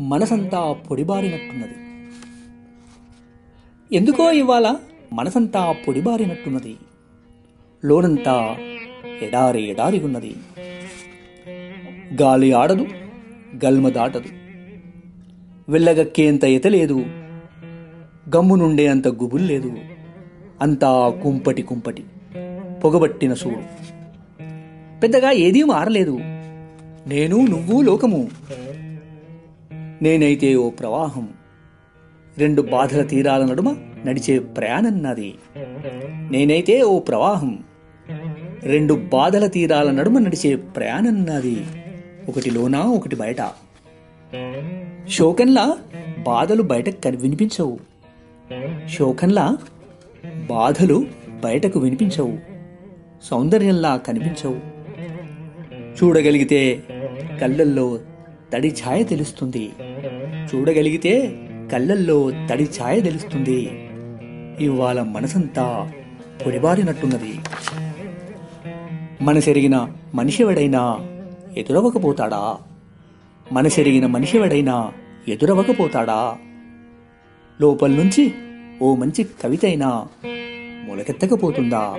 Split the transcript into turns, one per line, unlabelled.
మనసంతా పొడిబారినట్టున్నది. ఎందుకో ఇవాళ మనసంతా పొడిబారినట్టున్నది. లోనంతా ఎడారి ఎడారిగున్నది గాలి ఆడదు గల్మ దాటదు. వెళ్ళగక్కేంత ఎతలేదు గమ్ము నుండే అంత గుబులు లేదు. అంతా కుంపటి కుంపటి పొగబట్టిన సూడు. పెద్దగా ఏదీ మారలేదు. నేను నువ్వు లోకము నేనైతే ఓ ప్రవాహం. రెండు బాధల తీరాల నడుమ నడిచే ప్రయాణం నాది నేనైతే ఓ ప్రవాహం. రెండు బాధల తీరాల నడుమ నడిచే ప్రయాణం నాది ఒకటి లోనా ఒకటి బయట. శోకంలా బాధలు బయటకు కని వినిపించవు. శోకంలా బాధలు బయటకు వినిపించవు. సౌందర్యంలా కనిపించవు. చూడగలిగితే కళ్ళల్లో తడి ఛాయ తెలుస్తుంది. చూడగలిగితే కళ్ళల్లో తడి ఛాయ తెలుస్తుంది. ఇవాళ మనసంతా పొడిబారినట్టున్నది. మనసెరిగిన మనిషివడైనా ఎదురవ్వకపోతాడా? మనసెరిగిన మనిషివడైనా ఎదురవకపోతాడా లోపల నుంచి ఓ మంచి కవిత అయినా మొలకెత్తకపోతుందా?